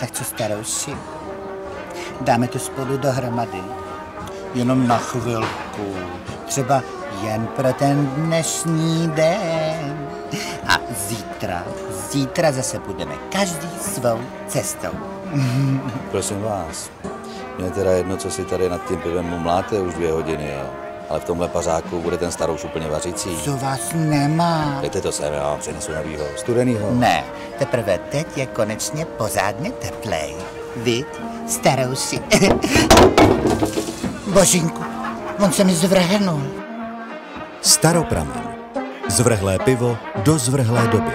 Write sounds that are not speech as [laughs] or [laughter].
Tak co starouši? Dáme to spolu dohromady. Jenom na chvilku. Třeba jen pro ten dnešní den. A zítra, zítra zase budeme každý svou cestou. Prosím vás, mě teda jedno, co si tady nad tím pivem mumláte už dvě hodiny, jo. Ale v tomhle pařáku bude ten starouš úplně vařící. Co vás nemá? Dejte to sem, já vám přinesu novýho, studenýho. Ne, teprve teď je konečně pořádně teplej. Vy, starouši. [laughs] Božínku, on se mi zvrhnul. Staropramen. Zvrhlé pivo do zvrhlé doby.